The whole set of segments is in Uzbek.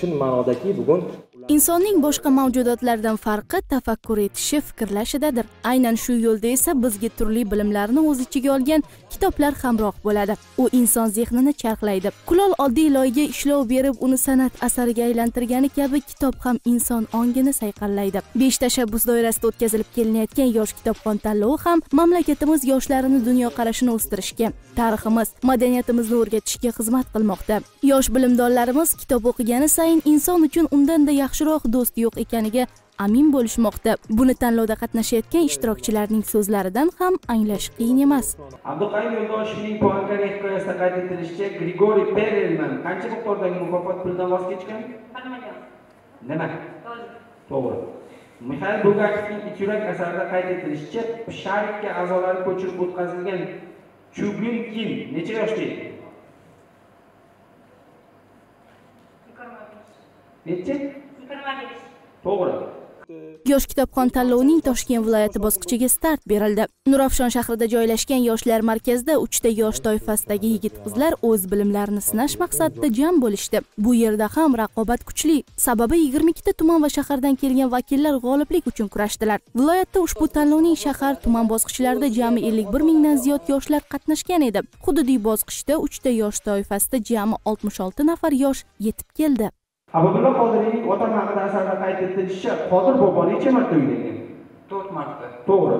chin ma'nodaki bugun insonning boshqa mavjudotlardan farqi tafakkur etishi fikrlashidadir. Aynan shu yo'lda esa bizga turli bilimlarni o'z ichiga olgan kitoblar hamroh bo'ladi. U inson zehnini charxlaydi kulol oddiy loyga ishlov berib uni san'at asariga aylantirgani kabi kitob ham inson ongini sayqallaydi. Besh tashabbus doirasida o'tkazilib kelinayotgan yosh kitobxon tanlovi ham mamlakatimiz yoshlarini dunyoqarashini o'stirishga tariximiz madaniyatimizni o'rgatishga xizmat qilmoqda. Yosh bilimdonlarimiz kitob o'qigani sayin inson uchun undanda yaxshiroq do'st yo'q ekaniga amin bo'lishmoqda. Buni tanlovda qatnashayotgan ishtirokchilarning so'zlaridan ham anglash qiyin emas. Abduqayum yo'ldoshevning puankari hikoyasida qayd etilishicha grigoriy perelman qancha miqdordagi mukofot pulidan voz kechgan? Nima? To'g'ri. Mixail bulgakovning it yurak asarida qayd etilishicha sharikka a'zolari ko'chirib o'tkazilgan chugunkin necha yoshda edi? Necha to'g'ri. Yosh kitobxon tanlovining toshkent viloyati bosqichiga start berildi. Nurafshon shahrida joylashgan yoshlar markazida uchta yosh toifasidagi yigit qizlar o'z bilimlarini sinash maqsadida jam bo'lishdi. Bu yerda ham raqobat kuchli. Sababi yigirma ikkita tuman va shahardan kelgan vakillar g'oliblik uchun kurashdilar. Viloyatda ushbu tanlovning shahar tuman bosqichlarida jami ellik bir mingdan ziyod yoshlar qatnashgan edi. Hududiy bosqichda uchta yosh toifasida jami oltmish olti nafar yosh yetib keldi habibulla qodiriyning otam haqida asarda qayd etilishicha qodir bobo necha marta uylangan to'rt marta. To'g'ri.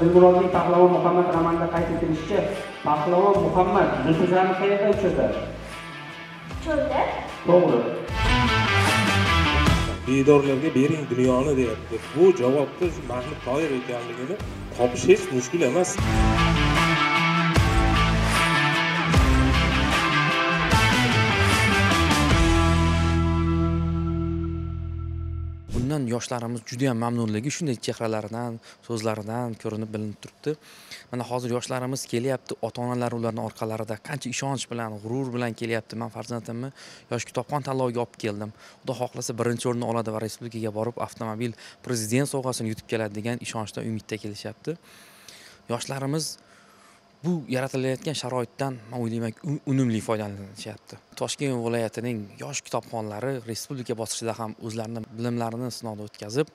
Dilmurodning pahlavon muhammad romanida qayd etilishicha pahlavon muhammad zulfikarni qayerda uchratadi cho'lda. To'g'ri bedorlarga bering dunyoni deyapti. Bu javobni mahmud toir ekanligini topish hech mushkul emas. Bundan yoshlarimiz juda yam mamnunligi shunday chehralaridan so'zlaridan ko'rinib bilinib turibdi. Mana hozir yoshlarimiz kelyapti ota onalari ularni orqalarida. Qancha ishonch bilan g'urur bilan kelyapti. Man farzandimni yosh kitobxon tanloviga olib keldim. Xudo xohlasa birinchi o'rinni oladi va respublikaga borib avtomobil prezident sovg'asini yutib keladi degan ishonchda umidda kelishyapti yoshlarimiz bu yaratilayotgan sharoitdan man o'ylayman un- unumli foydalanishyapti toshkent viloyatining yosh kitobxonlari respublika bosqichida ham o'zlarini bilimlarini sinovdan o'tkazib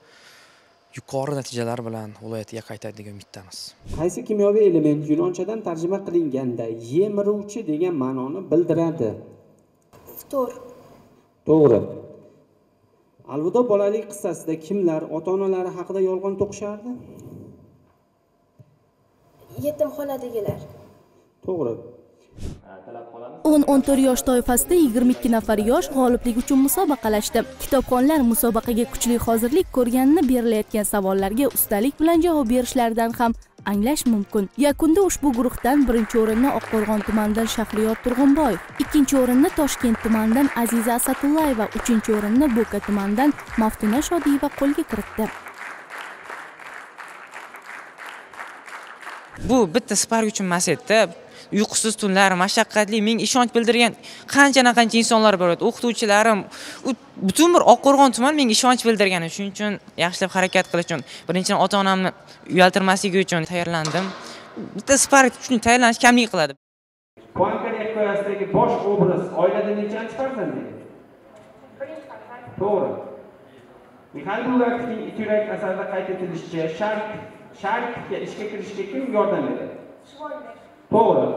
yuqori natijalar bilan viloyatiga qaytadi degan umiddamiz qaysi kimyoviy element yunonchadan tarjima qilinganda yemiruvchi degan ma'noni bildiradi? Ftor to'g'ri. Alvido bolalik qissasida kimlar ota onalari haqida yolg'on to'qishardi yetim xonadagilar to'g'ri. O'n o'n to'rt yosh toifasida yigirma ikki nafar yosh g'oliblik uchun musobaqalashdi. Kitobxonlar musobaqaga kuchli hozirlik ko'rganini berilayotgan savollarga ustalik bilan javob berishlaridan ham anglash mumkin. Yakunda ushbu guruhdan birinchi o'rinni oqqo'rg'on tumanidan shahriyor turg'unboyev ikkinchi o'rinni toshkent tumanidan aziza asadullayeva uchinchi o'rinni bo'ka tumanidan maftuna shodiyeva qo'lga kiritdi bu bitta spark uchun emas edida uyqusiz tunlar mashaqqatli menga ishonch bildirgan qanchadan qancha insonlar bor edi. O'qituvchilarim butun bir oqqo'rg'on tuman menga ishonch bildirgan shuning uchun yaxshilab harakat qilish uchun birinchidan ota onamni uyaltirmasligi uchun tayyorlandim. Bitta spark uchun tayyorlanish kamlik qiladi. Poankari hikoyasidagi bosh obraz oilada nechanchi farzand edi to'g'ri. Mixail bulgakovning ikki yurak asarida qayd etilishicha shark sharikga ishga kirishga kim yordam beradi? To'g'ri.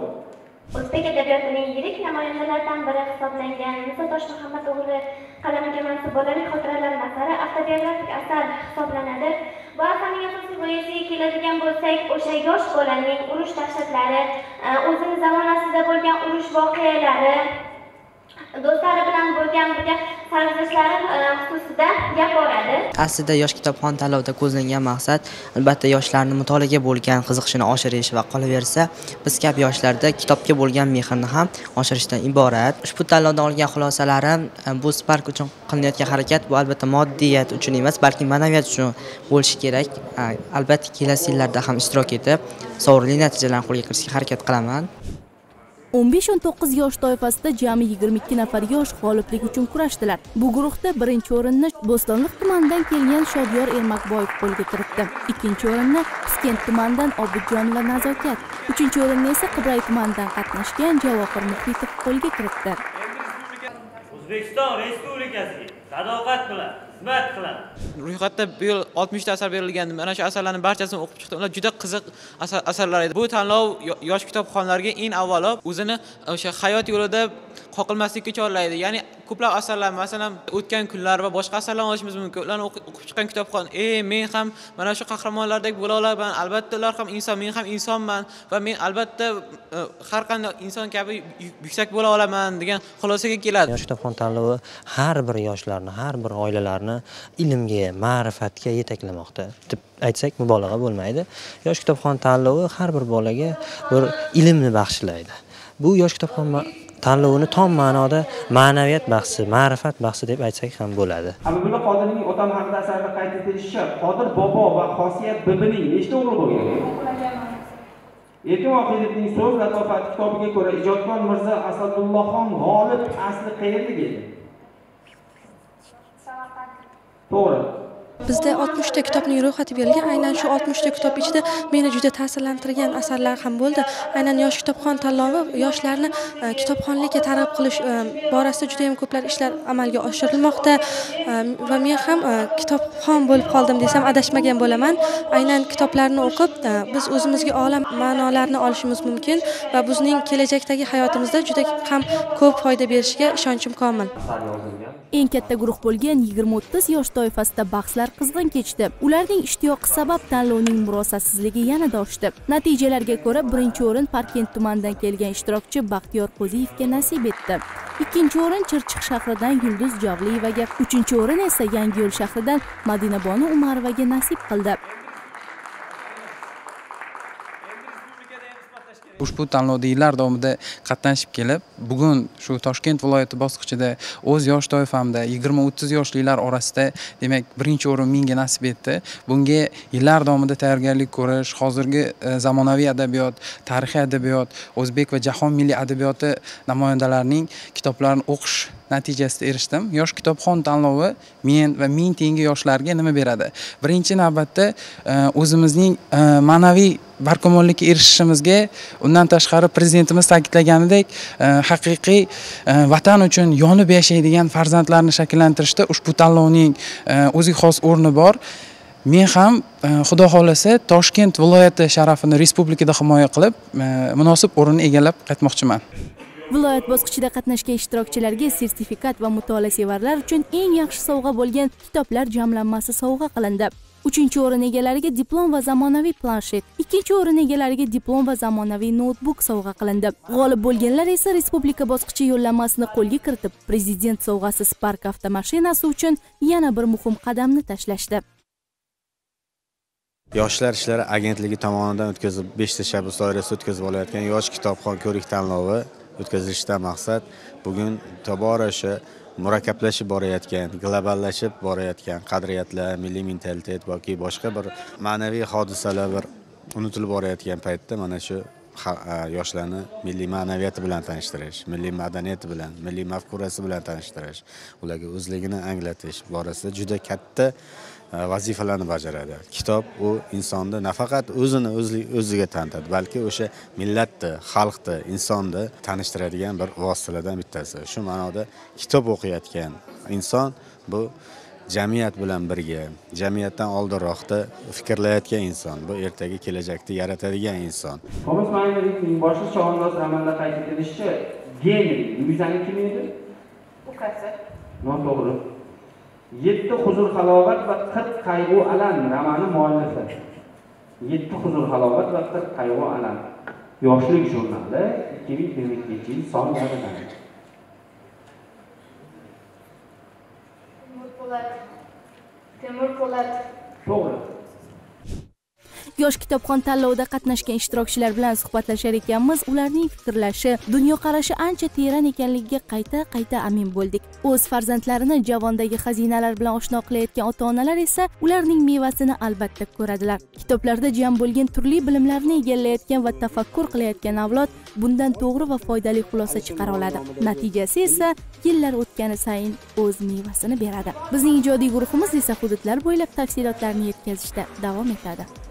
O'zbek adabiyotining yirik namoyandalaridan biri hisoblangan musa toshmuhammad o'g'li qalamiga mansub bolalik xotiralari asari avtobiografik asar hisoblanadi. Bu asarning asosiy g'oyasiga keladigan bo'lsak o'sha yosh bolaning urush dahshatlari e, o'zini zamonasida bo'lgan urush voqealari do'stlari bilan bo'lgan birga sarguzashtlari e, xususida gap boradi. Aslida yosh kitobxon tanlovida ko'zlangan maqsad albatta yoshlarni mutolaaga bo'lgan qiziqishini oshirish va qolaversa biz kabi yoshlarda kitobga bo'lgan mehrni ham oshirishdan iborat. Ushbu tanlovdan olgan xulosalarim e, bu spark uchun qilinayotgan harakat bu albatta moddiyat uchun emas balki ma'naviyat uchun bo'lishi kerak. E, albatta kelasi yillarda ham ishtirok etib sovrinli natijalarni qo'lga kiritishga harakat qilaman. O'n besh o'n to'qqiz yosh toifasida jami yigirma ikki nafar yosh g'oliblik uchun kurashdilar. Bu guruhda birinchi o'rinni bo'stonliq tumanidan kelgan shodiyor ermakboyev qo'lga kiritdi. Ikkinchi o'rinni piskent tumanidan obidjonova nazokat. Uchinchi o'rinni esa qibray tumanidan qatnashgan javohir muhitov qo'lga kiritdi. O'zbekiston respublikasiga sadoqat bilan xizmat qiladi. Ro'yxatda bu yil oltmishta asar berilgan. Mana shu asarlarni barchasini o'qib chiqdim ular juda qiziq asarlar edi. Bu tanlov yosh kitobxonlarga eng avvalo o'zini o'sha hayot yo'lida qoqilmaslikka chorlaydi. Ya'ni ko'plab asarlar masalan o'tgan kunlar va boshqa asarlarni olishimiz mumkin. Ularni o'qib chiqqan kitobxon e men ham mana shu qahramonlardek bo'la olaman albatta ular ham inson men ham insonman va men albatta e, har qanday inson kabi yuksak bo'la olaman degan xulosaga keladi. Yosh kitobxon tanlovi har bir yoshlarni har bir oilalarni ilmga ma'rifatga yetaklamoqda. Deb aytsak mubolag'a bo'lmaydi. Yosh kitobxon tanlovi har bir bolaga bir ilmni bag'ishlaydi bu yosh kitobxon tanlovini tom ma'noda ma'naviyat bahsi ma'rifat bahsi deb aytsak ham bo'ladi. Habibulla qodirning otam haqida asarda qayd etilishicha qodir bobo va xosiyat bibining nechta o'g'li bo'lgan? Erkin vohidovning so'z latofati kitobiga ko'ra ijodkor mirzo asadullohxon g'olib asli qayerlik edi? To'g'ri. Bizda oltmishta kitobning ro'yxati berilgan aynan shu oltmishta kitob ichida meni juda ta'sirlantirgan asarlar ham bo'ldi. Aynan yosh kitobxon tanlovi yoshlarni e, kitobxonlikka targ'ib qilish e, borasida juda yam ko'plab ishlar amalga oshirilmoqda. E, va men ham kitobxon bo'lib qoldim desam adashmagan bo'laman. Aynan kitoblarni o'qib biz o'zimizga olam ma'nolarni olishimiz mumkin va bizning kelajakdagi hayotimizda juda ham ko'p foyda berishiga ishonchim komil. Eng katta guruh bo'lgan yigirma o'ttiz yosh toifasida bahslar qizg'in kechdi. Ularning ishtiyoqi sabab tanlovning murosasizligi yanada oshdi. Natijalarga ko'ra birinchi o'rin parkent tumanidan kelgan ishtirokchi baxtiyor qo'ziyevga nasib etdi. Ikkinchi o'rin chirchiq shahridan yulduz javliyevaga uchinchi o'rin esa yangiyo'l shahridan madinabonu umarovaga nasib qildi. Ushbu tanlovda yillar davomida qatnashib kelib bugun shu toshkent viloyati bosqichida o'z yosh toifamda yigirma o'ttiz yoshlilar orasida demak birinchi o'rin menga nasib etdi. Bunga yillar davomida tayyorgarlik ko'rish hozirgi e, zamonaviy adabiyot tarixiy adabiyot o'zbek va jahon milliy adabiyoti namoyandalarining kitoblarini o'qish natijasida erishdim. Yosh kitobxon tanlovi men va ming tengi yoshlarga nima beradi? Birinchi navbatda e, o'zimizning e, ma'naviy barkamollikka erishishimizga undan tashqari prezidentimiz ta'kidlaganidek e, haqiqiy vatan uchun yonib yashaydigan farzandlarni shakllantirishda ushbu tanlovning o'ziga xos o'rni bor. Men ham xudo xohlasa toshkent viloyati sharafini respublikada himoya qilib munosib o'rinni egallab qaytmoqchiman. Viloyat bosqichida qatnashgan ishtirokchilarga sertifikat va mutolaasevarlar uchun eng yaxshi sovg'a bo'lgan kitoblar jamlanmasi sovg'a qilindi. Uchinchi o'rin egalariga diplom va zamonaviy planshet ikkinchi o'rin egalariga diplom va zamonaviy noutbuk sovg'a qilindi. G'olib bo'lganlar esa respublika bosqichi yo'llanmasini qo'lga kiritib prezident sovg'asi spark avtomashinasi uchun yana bir muhim qadamni tashlashdi. Yoshlar ishlari agentligi tomonidan o'tkazib beshta shaxs doirasida o'tkazib olayotgan yosh kitobxon ko'rik tanlovi o'tkazilishidan maqsad bugun tobora o'sha murakkablashib borayotgan globallashib borayotgan qadriyatlar milliy mentalitet yoki boshqa bir ma'naviy hodisalar bir unutilib borayotgan paytda mana shu yoshlarni milliy ma'naviyati bilan tanishtirish milliy madaniyati bilan milliy mafkurasi bilan tanishtirish ularga o'zligini anglatish borasida juda katta vazifalarni bajaradi. Kitob u insonni nafaqat o'zini o'ziga tanitadi balki o'sha millatni xalqni insonni tanishtiradigan bir vositalardan bittasi. Shu ma'noda kitob o'qiyotgan inson bu jamiyat bilan birga jamiyatdan oldinroqda fikrlayotgan inson bu ertaga kelajakni yaratadigan inson. Tomas maynerlikning boshqa chavandoz romanda qayd etilishicha genri luizaning kim edi? Ukasi noto'g'ri yetti huzur halovat va qirq qayg'u alam romani muallifi yetti huzur halovat va qirq qayg'u alam yoshlik jurnali ikki ming yigirma ikkinchi yil temur po'lat. Temur po'lat. To'g'ri yosh kitobxon tanlovida qatnashgan ishtirokchilar bilan suhbatlashar ekanmiz. Ularning fikrlashi dunyoqarashi ancha teran ekanligiga qayta qayta amin bo'ldik. O'z farzandlarini javondagi xazinalar bilan oshno qilayotgan ota onalar esa ularning mevasini albatta ko'radilar. Kitoblarda jam bo'lgan turli bilimlarni egallayotgan va tafakkur qilayotgan avlod bundan to'g'ri va foydali xulosa chiqara oladi. Natijasi esa yillar o'tgani sayin o'z mevasini beradi. Bizning ijodiy guruhimiz esa hududlar bo'ylab tafsilotlarni yetkazishda davom etadi.